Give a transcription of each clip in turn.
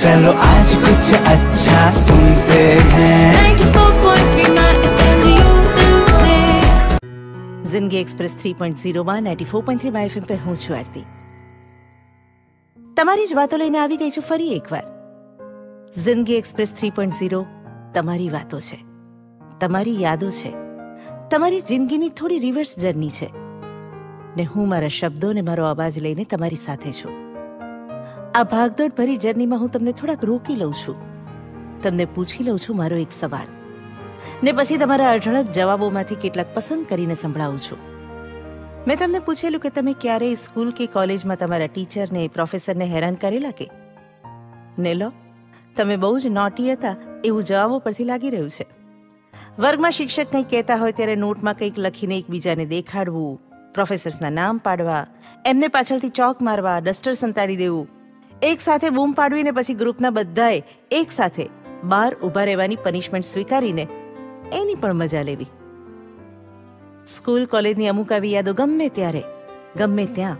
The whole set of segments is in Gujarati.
चलो आज कुछ अच्छा सुनते हैं 94.3 My FM you दिल से જિંદગી એક્સપ્રેસ થ્રી પોઈન્ટ ઝીરોમાં ninety four point three by પર હું છું આરતી તમારી જ વાતો લઈને આવી ગઈ છું ફરી એકવાર જિંદગી એક્સપ્રેસ થ્રી પોઈન્ટ ઝીરો તમારી વાતો છે તમારી યાદો છે તમારી જિંદગીની થોડી રિવર્સ જર્ની છે ને હું મારા શબ્દો ને મારો અવાજ લઈને તમારી સાથે છું આ ભાગદોડ ભરી જર્નીમાં હું તમને થોડાક રોકી લઉં છું. તમને પૂછી લઉં છું મારો એક સવાલ. ને પછી તમારા અઢળક જવાબોમાંથી કેટલાક પસંદ કરીને સંભળાવું છું. મેં તમને પૂછેલું કે તમે ક્યારેય સ્કૂલ કે કોલેજમાં તમારા ટીચરને, પ્રોફેસરને હેરાન કરેલા કે? ને લો, તમે બહુ જ નોટી હતા એવું જવાબો પરથી લાગી રહ્યું છે. વર્ગમાં શિક્ષક કંઈક કહેતા હોય ત્યારે નોટમાં કંઈક લખીને એકબીજાને દેખાડવું, પ્રોફેસર્સના નામ પાડવા, એમને પાછળથી ચોક મારવા, ડસ્ટર સંતાડી દેવું એક સાથે બૂમ પાડવીને પછી ગ્રુપના બધાએ એક સાથે બહાર ઊભા રહેવાની પનિશમેન્ટ સ્વીકારીને એની પણ મજા લેવી. સ્કૂલ કોલેજની અમુક આવી યાદો ગમે ત્યારે, ગમે ત્યાં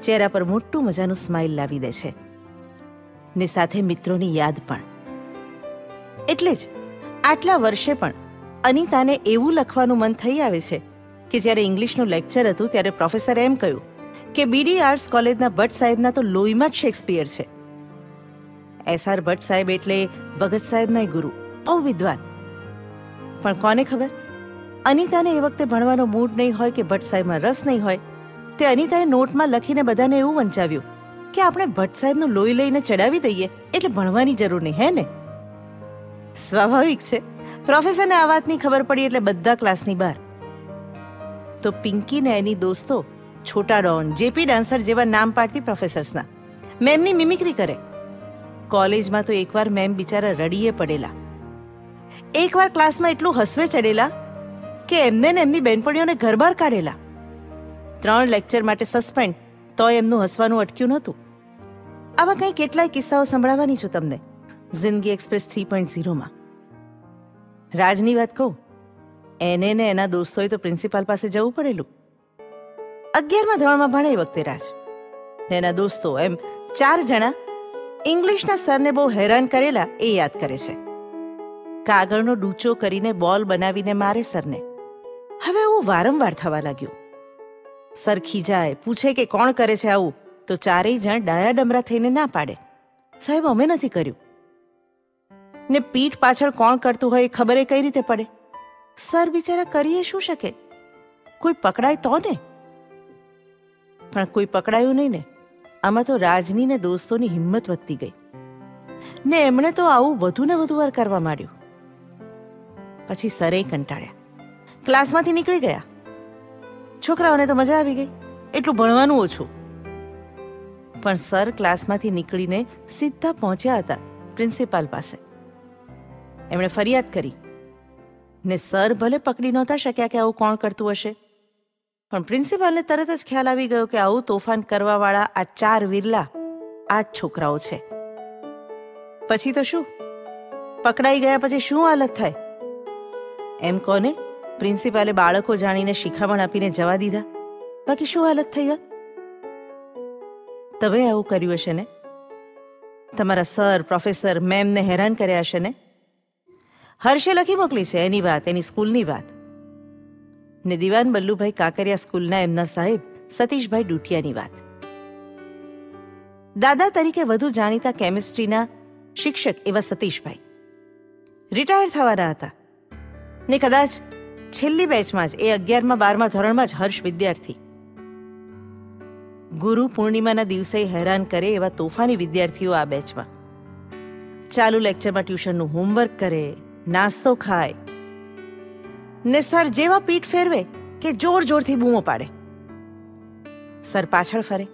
ચહેરા પર મોટું મજાનું સ્માઇલ લાવી દે છે. ને સાથે મિત્રોની યાદ પણ. એટલે જ આટલા વર્ષે પણ અનિતાને એવું લખવાનું મન થઈ આવે છે કે જ્યારે ઇંગ્લિશનું લેક્ચર હતું ત્યારે પ્રોફેસરે એમ કહ્યું કે બીડી આર્ટ્સ કોલેજના ભટ્ટ સાહેબના તો લોહીમાં જ શેક્સપિયર છે. એસઆર ભટ્ટ સાહેબ એટલે ભગત સાહેબના ગુરુ બહુ વિદ્વાન પણ કોને ખબર? અનિતાને એ વખતે ભણવાનો મૂડ નહીં હોય કે ભટ્ટ સાહેબમાં રસ નહીં હોય, તે અનિતાએ નોટમાં લખીને બધાને એવું વંચાવ્યું કે આપણે ભટ્ટ સાહેબનું લોહી લઈને ચડાવી દઈએ, એટલે ભણવાની જરૂર નહીં, હે ને? સ્વાભાવિક છે. પ્રોફેસરને આ વાતની ખબર પડી એટલે બધા ક્લાસની બહાર. તો પિંકીને એની દોસ્તો છોટા ડોન જેપી ડાન્સર જેવા નામ પાડતી પ્રોફેસર્સના મેમની મિમિક્રી કરે. કોલેજમાં તો એકવાર મેમ બિચારા રડીએ પડેલા. એકવાર ક્લાસમાં એટલું હસવે ચડેલા કે એમને ને એમની બેનપણીઓને ઘર બહાર કાઢેલા. ત્રણ લેક્ચર માટે સસ્પેન્ડ તોય એમનું હસવાનું અટક્યું નહોતું. આવા કંઈ કેટલાય કિસ્સાઓ સંભળાવવાની છું તમને. જિંદગી એક્સપ્રેસ થ્રી પોઈન્ટ ઝીરોમાં. રાજની વાત કહું? એને ને એના દોસ્તોએ તો પ્રિન્સિપાલ પાસે જવું પડેલું. અગિયારમાં ધોરણમાં ભણે વખતે રાજ. એના દોસ્તો એમ ચાર જણા ઇંગ્લિશના સરને બહુ હેરાન કરેલા એ યાદ કરે છે. કાગળનો ડૂચો કરીને બોલ બનાવીને મારે સરને. હવે આવું વારંવાર થવા લાગ્યું. સર ખીજાય, પૂછે કે કોણ કરે છે આવું, તો ચારેય જણ ડાયા ડમરા થઈને ના પાડે. સાહેબ, અમે નથી કર્યું. ને પીઠ પાછળ કોણ કરતું હોય એ ખબર કઈ રીતે પડે? સર બિચારા કરીએ શું શકે? કોઈ પકડાય તો ને? પણ કોઈ પકડાયું નહીં ને. આમાં તો રાજની ને દોસ્તોની હિંમત વધતી ગઈ. ને એમણે તો આવું વધુ ને વધુ વાર કરવા માંડ્યું. પછી સરે કંટાળ્યા. ક્લાસમાંથી નીકળી ગયા. છોકરાઓને તો મજા આવી ગઈ. એટલું ભણવાનું ઓછું. પણ સર ક્લાસમાંથી નીકળીને સીધા પહોંચ્યા હતા પ્રિન્સિપાલ પાસે. એમણે ફરિયાદ કરી. ને સર ભલે પકડી નહોતા શક્યા કે આવું કોણ કરતું હશે. પણ પ્રિન્સિપાલને તરત જ ખ્યાલ આવી ગયો કે આવું તોફાન કરવાવાળા આ ચાર વિરલા આ જ છોકરાઓ છે. પછી તો શું? પકડાઈ ગયા પછી શું હાલત થાય? એમ કોને? પ્રિન્સિપાલે બાળકો જાણીને શિખામણ આપીને જવા દીધા. બાકી શું હાલત થઈ હોત? તમે આવું કર્યું હશે ને? તમારા સર, પ્રોફેસર, મેમને હેરાન કર્યા હશે ને? હર્ષે લખી મોકલી છે એની વાત, એની સ્કૂલની વાત. ને દિવાન બલ્લુભાઈ કાકરિયા સ્કૂલના એમના સાહેબ સતીશભાઈ ડુટિયાની વાત. દાદા તરીકે વધુ જાણીતા કેમિસ્ટ્રીના શિક્ષક એવા સતીશભાઈ. રિટાયર થવાના હતા. ને કદાચ છેલ્લી બેચમાં જ એ અગિયારમાં બારમા ધોરણમાં જ હર્ષ વિદ્યાર્થી. ગુરુ પૂર્ણિમાના દિવસે હેરાન કરે એવા તોફાની વિદ્યાર્થીઓ આ બેચમાં. ચાલુ લેક્ચરમાં ટ્યુશનનું હોમવર્ક કરે, નાસ્તો ખાય ને સર જેવા પીઠ ફેરવે કે જોર જોરથી બૂમો પાડે. સર પાછળ ફરે.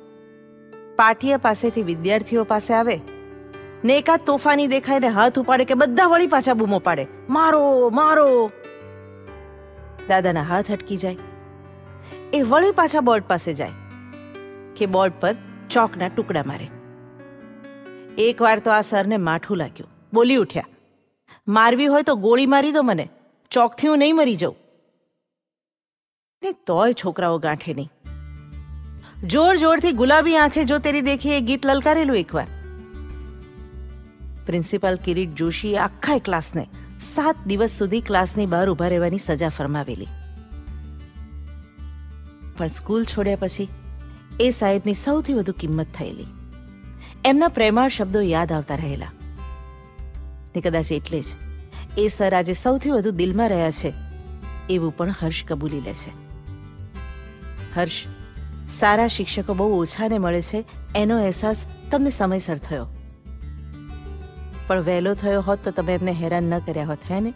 પાટિયા પાસેથી વિદ્યાર્થીઓ પાસે આવે ને એકાદ તોફાની દેખાય ને હાથ ઉપાડે કે બધા વળી પાછા બૂમો પાડે. મારો મારો. દાદાના હાથ અટકી જાય. એ વળી પાછા બોર્ડ પાસે જાય કે બોર્ડ પર ચોકના ટુકડા મારે. એકવાર તો આ સરને માઠું લાગ્યું. બોલી ઉઠ્યા. મારવી હોય તો ગોળી મારી દો મને. ચોકથી હું નહીં મરી જાઉં ને તોય છોકરાઓ ગાંઠે નહીં. જોર જોરથી ગુલાબી આંખે જો તેરી દેખી એ ગીત લલકારેલું એકવાર. પ્રિન્સિપાલ કિરીટ જોશી આખા ક્લાસને સાત દિવસ સુધી ક્લાસની બહાર ઊભા રહેવાની સજા ફરમાવેલી. પણ સ્કૂલ છોડ્યા પછી એ સાહેબની સૌથી વધુ કિંમત થયેલી. એમના પ્રેમાળ શબ્દો યાદ આવતા રહેલા. ને કદાચ એટલે જ એ સર આજે સૌથી વધુ દિલમાં રહ્યા છે, એવું પણ હર્ષ કબૂલી લે છે. હર્ષ, સારા શિક્ષકો બહુ ઓછાને મળે છે, એનો અહેસાસ તમને સમયસર થયો. પણ વહેલો થયો હોત તો તમે એમને હેરાન ન કર્યા હોત, હે ને?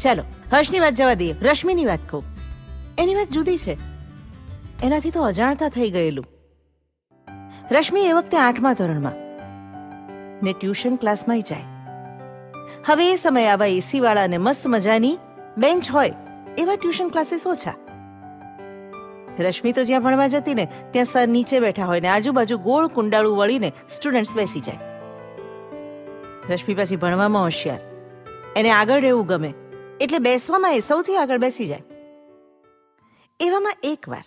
ચાલો, હર્ષની વાત જવા દઈએ, રશ્મિની વાત કહું. એની વાત જુદી છે. એનાથી તો અજાણતા થઈ ગયેલું. રશ્મિ એ વખતે આઠમા ધોરણમાં. ને ટ્યુશન ક્લાસમાંય જાય. હવે એ સમયે આવા એસી વાળા અને મસ્ત મજાની બેન્ચ હોય, એવા ટ્યુશન ક્લાસીસ ઓછા. રશ્મિ તો જ્યાં ભણવા જતી ને, ત્યાં સર નીચે બેઠા હોય ને, આજુબાજુ ગોળ કુંડાળું વળીને સ્ટુડન્ટ્સ બેસી જાય. રશ્મિ પાછી ભણવામાં હોશિયાર. એને આગળ રહેવું ગમે, એટલે બેસવામાં એ સૌથી આગળ બેસી જાય. એવામાં એકવાર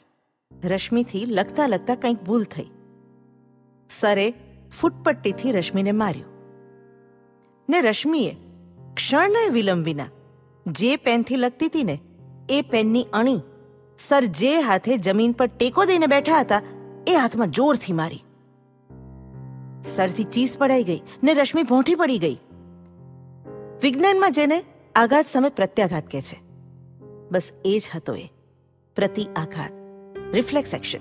રશ્મિથી લખતા લખતા કંઈક ભૂલ થઈ. સરે ફૂટપટ્ટીથી રશ્મિને માર્યું. ને રશ્મિએ ક્ષણને વિલંબ વિના જે પેનથી લખતી હતી ને, એ પેનની અણી સર જે હાથે જમીન પર ટેકો દઈને બેઠા હતા, એ હાથમાં જોરથી મારી. સરથી ચીસ પડાઈ ગઈ ને રશ્મિ ભોંઠી પડી ગઈ. વિજ્ઞાનમાં જેને આઘાત સામે પ્રત્યાઘાત કહે છે. બસ એ જ હતો એ. પ્રતિ આઘાત. રિફ્લેક્સ એક્શન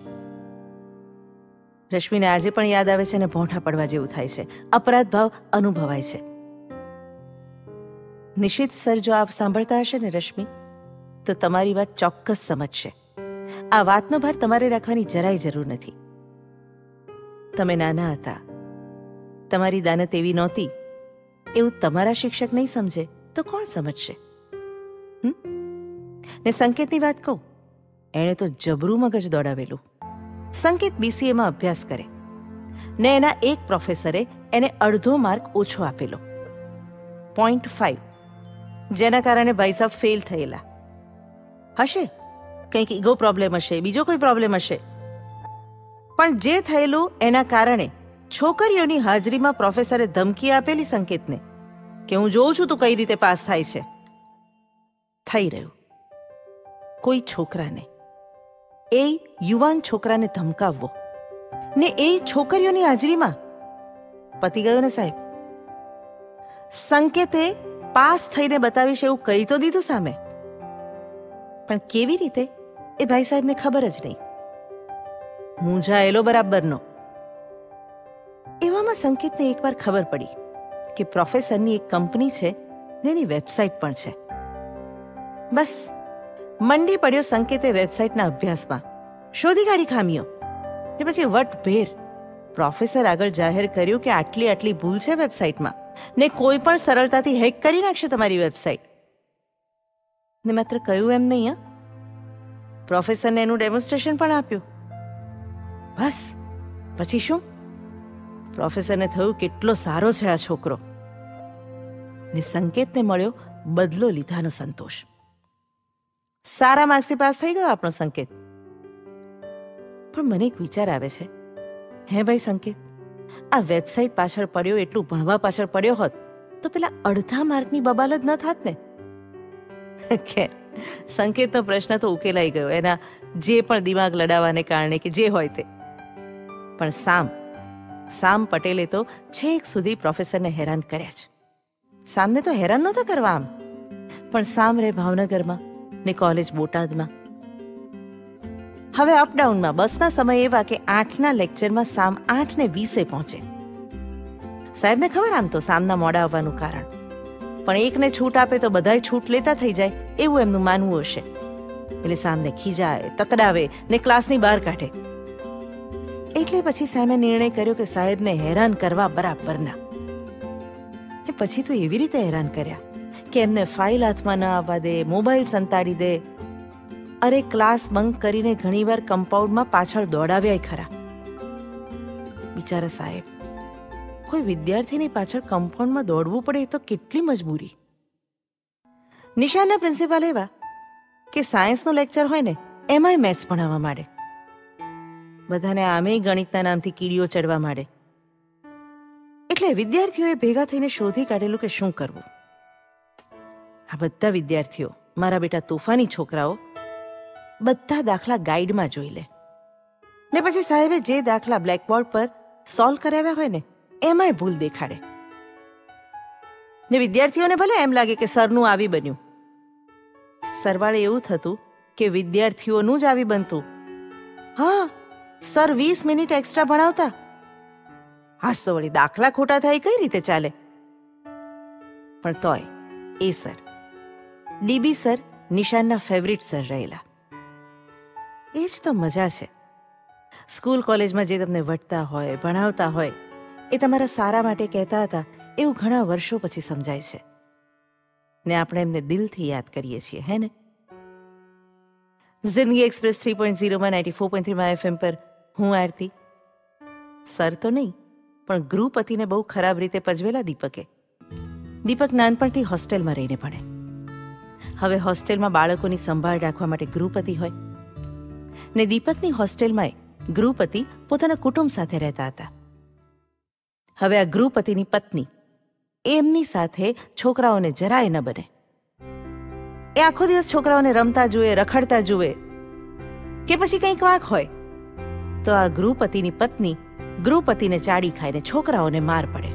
રશ્મિને આજે પણ યાદ આવે છે અને ભોંઠા પડવા જેવું થાય છે. અપરાધ ભાવ અનુભવાય છે. નિશિત સર, જો આપ સાંભળતા હશે ને રશ્મિ, તો તમારી વાત ચોક્કસ સમજશે. આ વાતનો ભાર તમારે રાખવાની જરાય જરૂર નથી. તમે નાના હતા. તમારી દાનત એવી નહોતી. એવું તમારા શિક્ષક નહીં સમજે, તો કોણ સમજશે? ને સંકેતની વાત કહું, એણે તો જબરું મગજ દોડાવેલું. સંકેત બીસીએમાં અભ્યાસ કરે. ને એના એક પ્રોફેસરે એને અડધો માર્ક ઓછો આપેલો. પોઈન્ટ ફાઈવ જેના કારણે ભાઈ સાહેબ ફેલ થયેલા. હશે? કંઈક ઈગો પ્રોબ્લેમ હશે, બીજો કોઈ પ્રોબ્લેમ હશે? પણ જે થયેલું એના કારણે છોકરીઓની હાજરીમાં પ્રોફેસરે ધમકી આપેલી સંકેતને કે હું જોઉં છું તું કઈ રીતે પાસ થાય છે. થઈ રહ્યું. કોઈ છોકરાને. એ યુવાન છોકરાને ધમકાવવો. ને એ છોકરીઓની હાજરીમાં પતી ગયો ને સાહેબ? સંકેતે પાસ થઈને બતાવીશ એવું કહી તો દીધું સામે. પણ કેવી રીતે? એ ભાઈ સાહેબને ખબર જ નહીં. મૂંઝાયેલો બરાબરનો. એવામાં સંકેતને એકવાર ખબર પડી કે પ્રોફેસરની એક કંપની છે ને એની વેબસાઇટ પણ છે. બસ, મંડી પડ્યો સંકેતે વેબસાઇટના અભ્યાસમાં. શોધી કાઢી ખામીઓ. ને પછી વટભેર પ્રોફેસર આગળ જાહેર કર્યું કે આટલી આટલી ભૂલ છે વેબસાઇટમાં. ને કોઈ પણ સરળતાથી હેક કરી નાખશે તમારી વેબસાઇટ. ને માત્ર કહ્યું એમ નહીં પ્રોફેસરને એનું ડેમોન્સ્ટ્રેશન પણ આપ્યું. બસ, પછી શું? પ્રોફેસરને થયું કેટલો સારો છે આ છોકરો. ને સંકેતને મળ્યો બદલો લીધાનો સંતોષ. સારા માર્ક્સથી પાસ થઈ ગયો આપણો સંકેત. પણ મને એક વિચાર આવે છે. હે ભાઈ સંકેત આ વેબસાઇટ પાછળ પડ્યો એટલું ભણવા પાછળ પડ્યો હોત, તો પેલા અડધા માર્કની બબાલ જ ન થાત ને? સંકેતનો પ્રશ્ન તો ઉકેલાઈ ગયો, એના જે પણ દિમાગ લડાવાને કારણે કે જે હોય તે. પણ સામ સામ પટેલે તો છેક સુધી પ્રોફેસરને હેરાન કર્યા છે. સામને તો હેરાન નહોતા કરવા આમ. પણ સામ રહે ભાવનગરમાં ને કોલેજ બોટાદમાં હવે અપડાઉનમાં બસના સમય એવા કે આઠના લેક્ચરમાં સામ આઠ ને વીસે પહોંચે. સાહેબને ખબર આમ તો સામના મોડા આવવાનું કારણ. પણ એકને છૂટ આપે તો બધાય છૂટ લેતા થઈ જાય, એવું એમનું માનવું હશે. એટલે સામને ખીજાય તતડાવે ને ક્લાસની બહાર કાઢે. એટલે પછી સામે નિર્ણય કર્યો કે સાહેબને હેરાન કરવા બરાબરના. એ પછી તો એવી રીતે હેરાન કર્યા, કે એમને ફાઇલ હાથમાં ન આવવા દે, મોબાઈલ સંતાડી દે અરે ક્લાસ બંક કરીને ઘણીવાર કમ્પાઉન્ડમાં પાછળ દોડાવ્યાય ખરા. બિચારા સાહેબ, કોઈ વિદ્યાર્થીની પાછળ કમ્પાઉન્ડમાં દોડવું પડે તો કેટલી મજબૂરી. નિશાનના પ્રિન્સિપાલ એવા કે સાયન્સનું લેક્ચર હોય ને, એમાંય મેથ્સ ભણાવવા માંડે. બધાને આમેય ગણિતના નામથી કીડીઓ ચડવા માંડે. એટલે વિદ્યાર્થીઓએ ભેગા થઈને શોધી કાઢેલું કે શું કરવું. આ બધા વિદ્યાર્થીઓ, મારા બેટા તોફાની છોકરાઓ બધા દાખલા ગાઈડમાં જોઈ લે. ને પછી સાહેબે જે દાખલા બ્લેકબોર્ડ પર સોલ્વ કરાવ્યા હોય ને, એમાંય ભૂલ દેખાડે. ને વિદ્યાર્થીઓને ભલે એમ લાગે કે સરનું આવી બન્યું. સરવાળે એવું થતું કે વિદ્યાર્થીઓનું જ આવી બનતું. હા, સર વીસ મિનિટ એક્સ્ટ્રા ભણાવતા. હાસ તો વળી દાખલા ખોટા થાય કઈ રીતે ચાલે? પણ તોય, એ સર. ડીબી સર નિશાનના ફેવરિટ સર રહેલા. એ જ તો મજા છે. સ્કૂલ કોલેજમાં જે તમને વટતા હોય, ભણાવતા હોય, એ તમારા સારા માટે કહેતા હતા, એવું ઘણા વર્ષો પછી સમજાય છે. ને આપણે એમને દિલથી યાદ કરીએ છીએ, હે ને? જિંદગી એક્સપ્રેસ થ્રી પોઈન્ટ ઝીરોમાં નાઇન્ટી ફોર પોઈન્ટ થ્રીમાં એફએમ પર હું આરતી. સર તો નહીં, પણ ગૃહપતિને બહુ ખરાબ રીતે પજવેલા દીપકે. દીપક નાનપણથી હોસ્ટેલમાં રહીને ભણે. હવે હોસ્ટેલમાં બાળકોની સંભાળ રાખવા માટે ગૃહપતિ હોય ને દીપકની હોસ્ટેલમાં ગૃહપતિ પોતાના કુટુંબ સાથે રહેતા હતા. હવે આ ગૃહપતિની પત્ની એમની સાથે છોકરાઓને જરાય ન બને. એ આખો દિવસ છોકરાઓને રમતા જુએ, રખડતા જુએ કે પછી કંઈક વાંક હોય. તો આ ગૃહપતિની પત્ની ગૃહપતિને ચાડી ખાઈને છોકરાઓને માર પડે.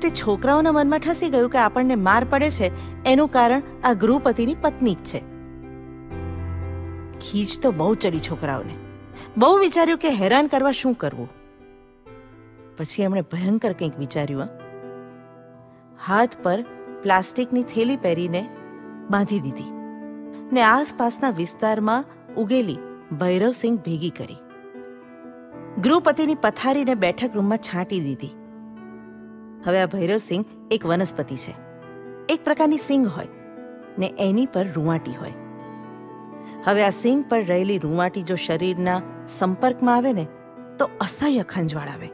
તે છોકરાઓના મનમાં ઠસી ગયું કે આપણને માર પડે છે, એનું કારણ આ ગૃહપતિની પત્ની જ છે. ખીજ તો બહુ ચડી છોકરાઓને. બહુ વિચાર્યું કે હેરાન કરવા શું કરવું? પછી એમણે ભયંકર કંઈક વિચાર્યું હાથ પર પ્લાસ્ટિકની થેલી પહેરીને બાંધી દીધી ને આસપાસના વિસ્તારમાં ઉગેલી ભૈરવસિંહ ભેગી કરી. ગૃહપતિની પથારીને બેઠક રૂમમાં છાંટી દીધી. હવે આ ભૈરવસિંહ એક વનસ્પતિ છે. એક પ્રકારની સિંગ હોય ને એની પર રૂંવાટી હોય. હવે આ સિંગ પર રહેલી રૂંવાટી જો શરીરના સંપર્કમાં આવે ને, તો અસહ્ય ખંજવાળ આવે.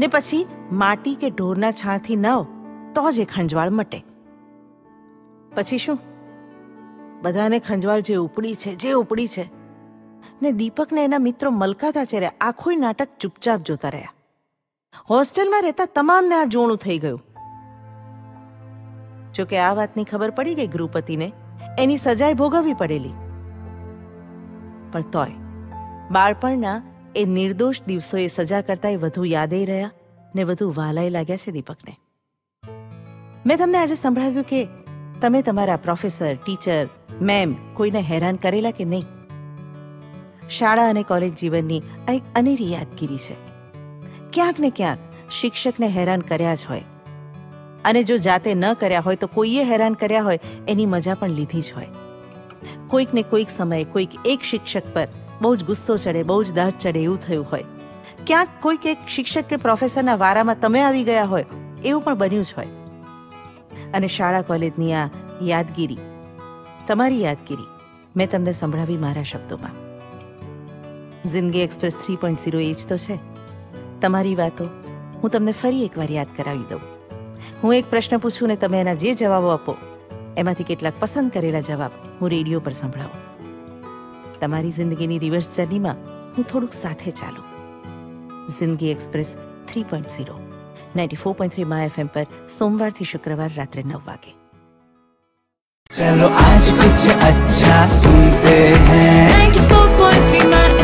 ને પછી માટી કે ઢોરના છાણથી નાવ તો જ એ ખંજવાળ મટે. પછી શું? બધાને ખંજવાળ જે ઉપડી છે, જે ઉપડી છે. ને દીપકને એના મિત્રો મલકાતા ચહેરે આખું નાટક ચૂપચાપ જોતા રહ્યા. હોસ્ટેલમાં રહેતા તમામને આ જોણું થઈ ગયું. જોકે આ વાતની ખબર પડી ગઈ ગૃહપતિને. એની સજાએ ભોગવવી પડેલી. પણ તોય બાળપણના એ નિર્દોષ દિવસોએ સજા કરતાંય વધુ યાદે રહ્યા ને વધુ વાલાય લાગ્યા છે દીપકને. મેં તમને આજે સંભળાવ્યું કે તમે તમારા પ્રોફેસર, ટીચર, મેમ કોઈને હેરાન કરેલા કે નહીં? શાળા અને કોલેજ જીવનની આ એક અનેરી યાદગીરી છે. ક્યાંક ને ક્યાંક શિક્ષકને હેરાન કર્યા જ હોય. અને જો જાતે ન કર્યા હોય તો કોઈએ હેરાન કર્યા હોય એની મજા પણ લીધી જ હોય. કોઈક ને કોઈક સમયે, કોઈક એક શિક્ષક પર બહુ જ ગુસ્સો ચડે, બહુ જ દાંત ચડે એવું થયું હોય. ક્યાંક કોઈક એક શિક્ષક કે પ્રોફેસરના વારામાં તમે આવી ગયા હોય, એવું પણ બન્યું જ હોય. અને શાળા કોલેજની આ યાદગીરી, તમારી યાદગીરી મેં તમને સંભળાવી મારા શબ્દોમાં. Zindagi express three point zero એ જ તો છે. તમારી વાતો હું તમને ફરી એકવાર યાદ કરાવી દઉં. હું એક પ્રશ્ન પૂછું ને તમે એના જે જવાબો આપો એમાંથી કેટલાક પસંદ કરેલા જવાબ હું રેડિયો પર સંભળાવું તમારી જિંદગીની રિવર્સ જર્નીમાં હું થોડુંક સાથે ચાલું Zindagi Express three point zero ninety four point three માં એફએમ પર સોમવારથી શુક્રવાર રાત્રે નવ વાગે चलो आज कुछ अच्छा सुनते हैं 94.3 My